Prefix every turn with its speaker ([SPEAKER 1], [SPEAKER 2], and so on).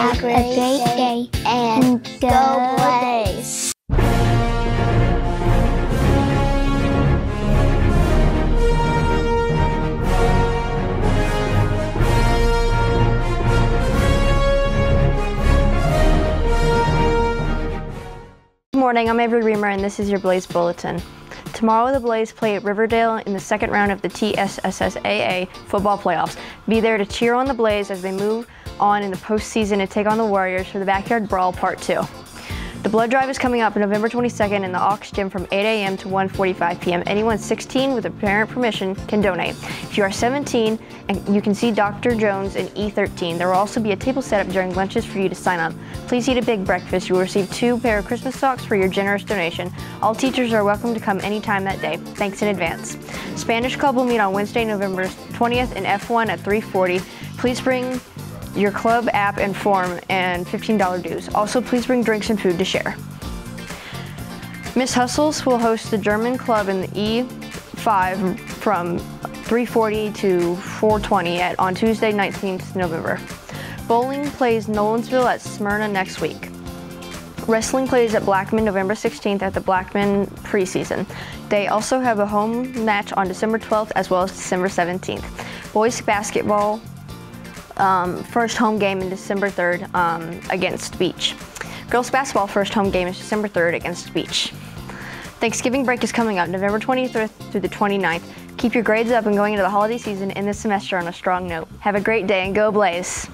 [SPEAKER 1] a great, day, and go Blaze.
[SPEAKER 2] Good morning, I'm Avery Reamer, and this is your Blaze Bulletin. Tomorrow, the Blaze play at Riverdale in the second round of the TSSAA football playoffs. Be there to cheer on the Blaze as they move on in the postseason to take on the Warriors for the Backyard Brawl Part 2. The blood drive is coming up November 22nd in the Aux Gym from 8 a.m. to 1:45 p.m. Anyone 16 with a parent permission can donate. If you are 17, and you can see Dr. Jones in E13. There will also be a table set up during lunches for you to sign up. Please eat a big breakfast. You will receive two pair of Christmas socks for your generous donation. All teachers are welcome to come anytime that day. Thanks in advance. Spanish Club will meet on Wednesday, November 20th in F1 at 3:40. Please bring your club app and form, and $15 dues. Also, please bring drinks and food to share. Miss Hustles will host the German club in the E5 from 3:40 to 4:20 at on Tuesday, 19th November. Bowling plays Nolensville at Smyrna next week. Wrestling plays at Blackman November 16th at the Blackman preseason. They also have a home match on December 12th as well as December 17th. Boys basketball um, first home game in December 3rd um, against Beech. Girls basketball first home game is December 3rd against Beech. Thanksgiving break is coming up November 23rd through the 29th. Keep your grades up and going into the holiday season in this semester on a strong note. Have a great day and go Blaze!